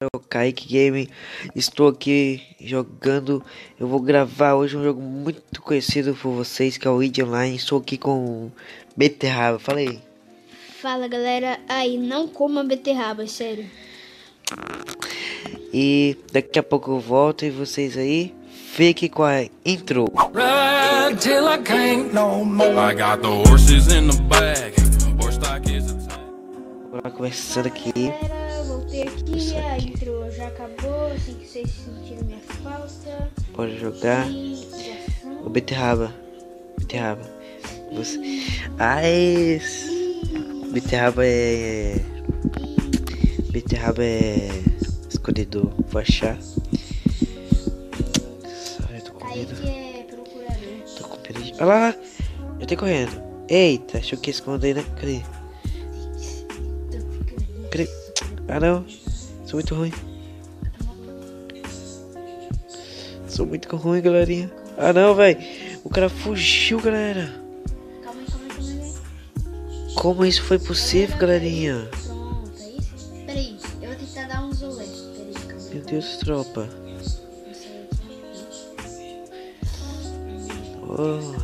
é o Kaique Game. Estou aqui jogando. Eu vou gravar hoje um jogo muito conhecido por vocês, que é o Id Online. Estou aqui com Beterraba. Fala aí. Fala galera, aí não coma beterraba, sério. E daqui a pouco eu volto e vocês aí fiquem com a intro. Vou lá começando aqui. Galera, eu voltei aqui, Isso a aqui. intro já acabou, assim que vocês sentiram minha falta. Pode jogar. O Beterraba. Beterraba. Você. É. Beterraba é. Beterraba é. Escolhedor. Vou achar. Sai, tô com medo. É procurador. Tô com medo de. Olha lá, lá. Eu tô correndo. Eita, achou que ia esconder, né? Cadê? Ah, não. Sou muito ruim. Sou muito ruim, galerinha. Ah, não, velho. O cara fugiu, galera. Calma aí, calma aí, calma aí. Como isso foi possível, galerinha? Pronto, é isso? Peraí, eu vou tentar dar um zolé. Meu Deus, tropa. Oh.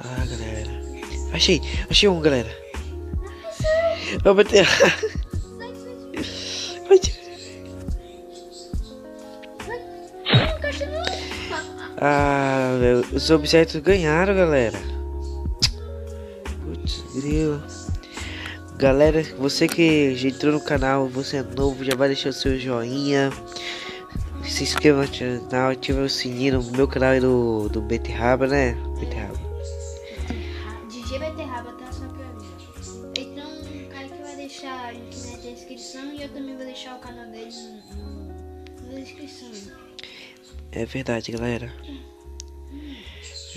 Ah, galera. Achei, achei um, galera. Vou bater. Ah, os objetos ganharam, galera. Putz, grilo. Galera, você que já entrou no canal, você é novo, já vai deixar o seu joinha. Se inscreva no canal, ative o sininho no meu canal e do, do Beterraba, né? Beterraba. DJ Beterraba tá só pra mim. Então, o Kaique vai deixar link na descrição e eu também vou deixar o canal dele na descrição. É verdade, galera.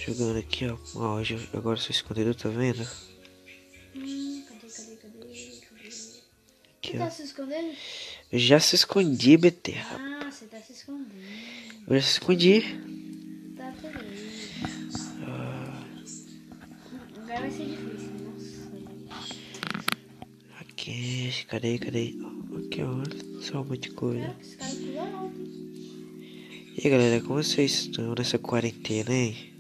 Jogando aqui, ó. Ó, hoje eu- agora sou escondido, tá vendo? Hum, cadê, cadê, cadê? Aqui, tá se escondendo? Eu já se escondi, Beterraba. Ah, você tá se escondendo. Eu já se escondi. Tá. Agora vai ser difícil, nossa. Aqui, cadê, cadê? Aqui, ó. Só um monte de coisa. Esse cara pulou alto. E galera, como vocês estão nessa quarentena, hein?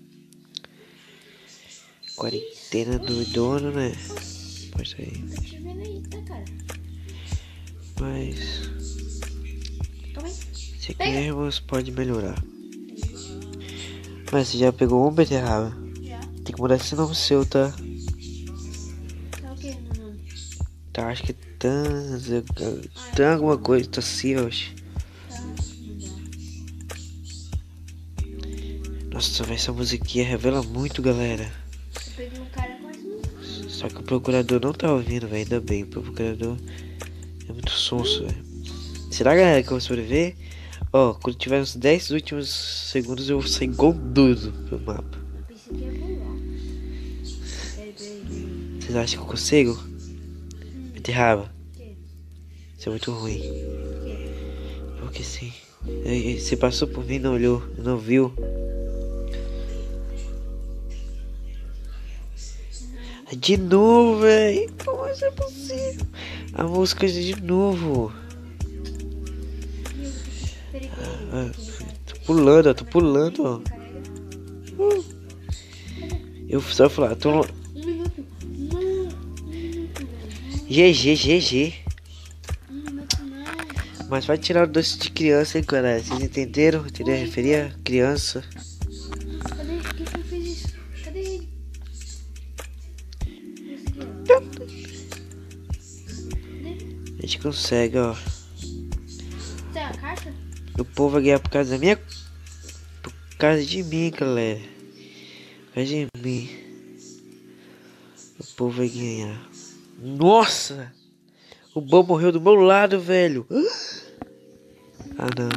Quarentena do dono, né? Tá aí, tá, cara? Mas. Se queremos, pode melhorar. Mas você já pegou um beterraba? Já. Tem que mudar esse nome seu, tá? Tá o nome? Tá, acho que tá. Tem alguma coisa, tá assim, Nossa, essa musiquinha revela muito, galera. Só que o procurador não tá ouvindo, velho. Ainda bem, o procurador é muito sonso, velho. Será, galera, que eu vou sobreviver? Ó, quando tiver uns 10 últimos segundos eu vou sair doido pelo mapa. Vocês acham que eu consigo? Beterraba, isso é muito ruim. Porque sim. Você passou por mim não olhou, não viu. De novo, velho. Como isso é possível? A música de novo. Ah, tô pulando, ó, tô pulando. Eu só falar, tô. GG, GG. Mas vai tirar o doce de criança, hein, galera? Vocês entenderam? Entendeu? Referia criança. Consegue, ó. Tem a caixa? O povo vai ganhar por causa da minha. Por causa de mim, galera. Por causa de mim. O povo vai ganhar. Nossa! O bom morreu do meu lado, velho. Ah, não.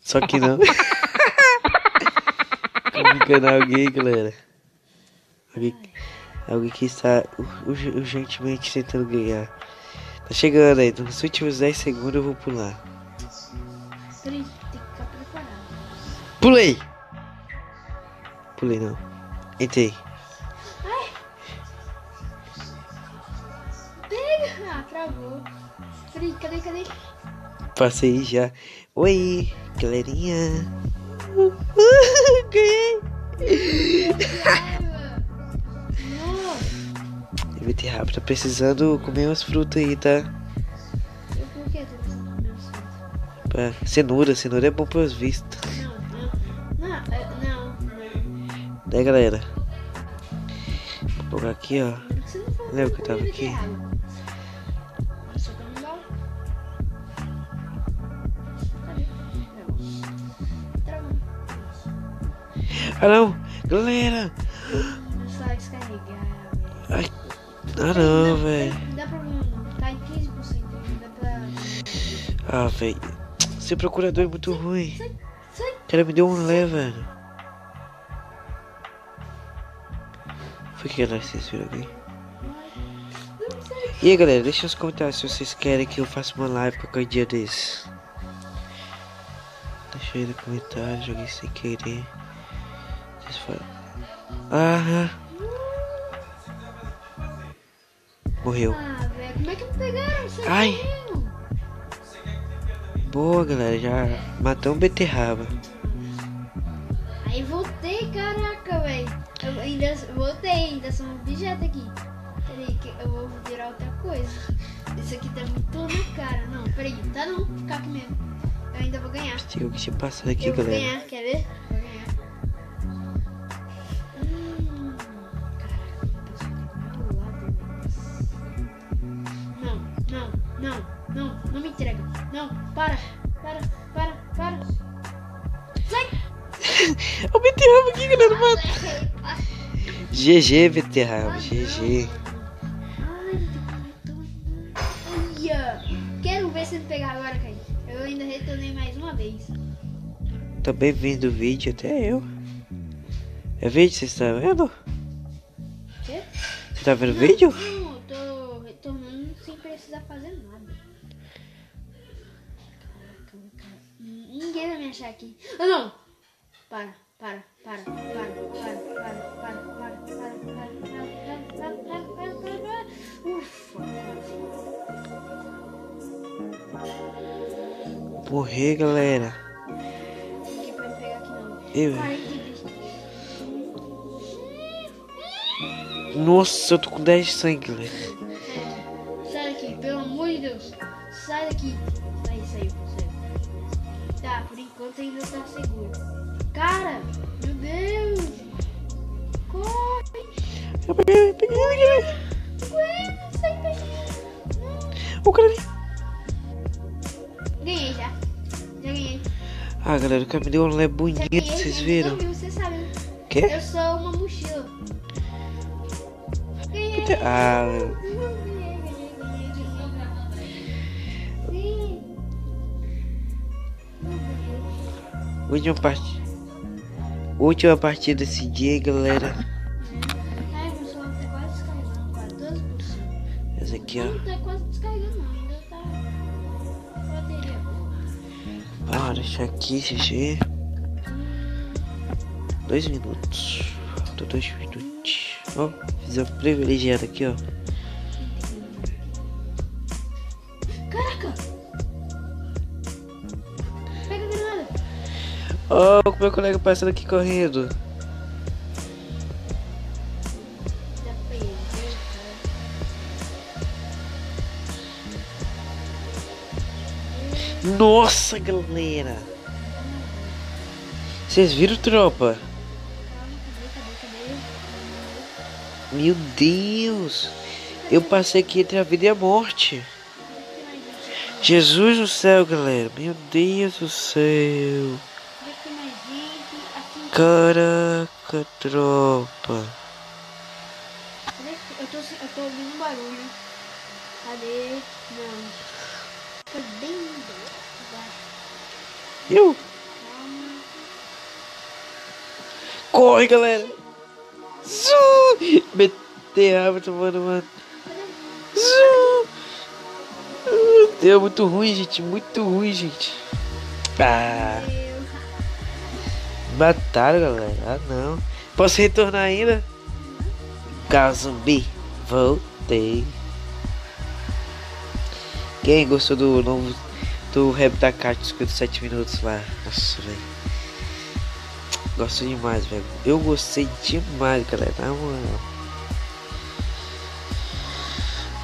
Só que não. Como enganar alguém, galera. Alguém, alguém que está ur- urgentemente tentando ganhar. Tá chegando aí, nos últimos 10 segundos eu vou pular. Peraí, tem que ficar preparado. Pulei! Pulei não. Entrei. Pega! Ah, travou. Peraí, cadê, cadê? Passei já. Oi, galerinha. Ganhei. Raiva. Nossa. Ter rápido. Tá precisando comer umas frutas aí, tá? Eu por que tô precisando comer as frutas? Pra... Cenoura, cenoura é bom pros vistos. Não, não, não, é, não. Né, galera? Vou colocar aqui, ó. Lembra que eu tava aqui? Travou. Ah, não! Galera! A descarregar. Ai, ah, não, velho. Dá pra. Tá em 15%. Não dá pra. Ah, velho. Seu procurador é muito ruim. O cara me deu um lé, velho. Foi que galera, vocês viram alguém? E aí, galera, deixa nos comentários se vocês querem que eu faça uma live qualquer dia desse. Deixa aí no comentário, joguei sem querer. Ah! Sai Ai. correndo. Boa, galera, já matamos um beterraba. Aí voltei, caraca, velho. Eu ainda voltei, ainda sou um objeto aqui. Peraí, que eu vou virar outra coisa. Isso aqui tá muito na cara. Não, peraí, tá não, ficar aqui mesmo. Eu ainda vou ganhar. Tem que se passar aqui, eu vou galera. ganhar, quer ver? Não, para, para, para, para. Sai! O beterraba aqui, galera. Mata. GG, beterraba. GG. Quero ver se ele pegar agora, Caio. Eu ainda retornei mais uma vez. Também vendo o vídeo, até eu. É vídeo, vocês estão vendo? Quê? Você tá vendo o vídeo? Não, eu tô retornando sem precisar fazer nada. Achar aqui. Ah, não! Para, para, para, para, para, para, para, para, para, para, para, para, para, para, para, para, para. Ufa! Morrer, galera. Eu. Para. Nossa, eu tô com 10 de sangue, galera. Eu peguei, peguei, eu peguei. Ué, sai daqui. O cara ali. Ganhei já. Já ganhei. Ah, galera, o cara me deu um lé bonito, ganhei. vocês viram? Não você sabe. Quê? Eu sou uma mochila. Ganhei. Ah, Ganhei, ganhei, ganhei, ganhei. Sim. última partida. Última partida desse dia, galera. 14%. Essa aqui, ó. Não tá quase descarregando, não. Ainda tá. Bateria. Ah, deixar aqui, GG. Dois minutos. Falta dois minutos. Ó, fiz a privilegiada aqui, ó. Caraca! Pega a granada! Ó, o meu colega passando aqui correndo. Nossa, galera. Vocês viram, tropa? Meu Deus. Eu passei aqui entre a vida e a morte. Jesus do céu, galera. Meu Deus do céu. Caraca, tropa. Eu tô, eu tô ouvindo um barulho. Cadê? Não. Foi bem embaixo. Eu? Corre, galera. Zu! Beterraba tomando uma. Cadê? Zu! Meu Deus, muito ruim, gente. Muito ruim, gente. Ah, mataram, galera. Ah, não. Posso retornar ainda? Carro zumbi. Voltei. Quem gostou do novo do rap da Cat 57 minutos lá? Nossa, velho. Gosto demais, velho. Eu gostei demais, galera.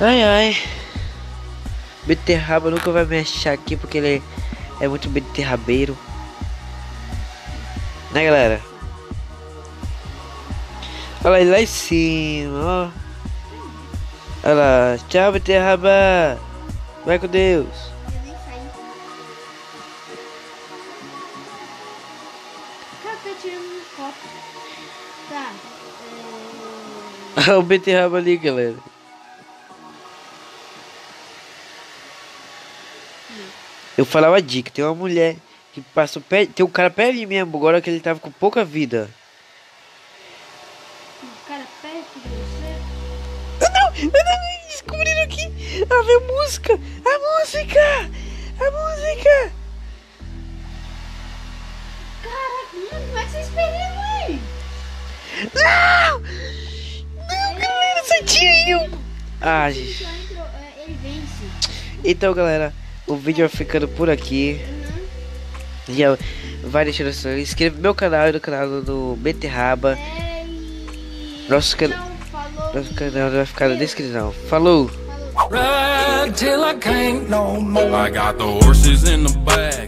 Ai ai. Beterraba nunca vai me achar aqui porque ele é muito beterrabeiro. Né, galera? Olha lá em cima, ó. Olha lá. Tchau, beterraba. Vai com Deus. Tá. É... Olha o beterraba ali, galera. Eu falava dica, tem uma mulher que passou perto, tem um cara perto de mim agora que ele tava com pouca vida. O cara perto de você. Ah, não, não, descobriram aqui. Ah, veio música, a música, a música. Caraca, mano, como é que você espelhou, Não, não, galera, santinho. Ah, gente. Só é, ele vence. Então, galera, o vídeo vai ficando por aqui. Uhum. Já vai deixando o seu inscreva no meu canal e no canal do Beterraba. É, e... Nosso falou. Nosso canal vai ficar na descrição. Falou! Falou. Ride till I can't no more. I got the horses in the back,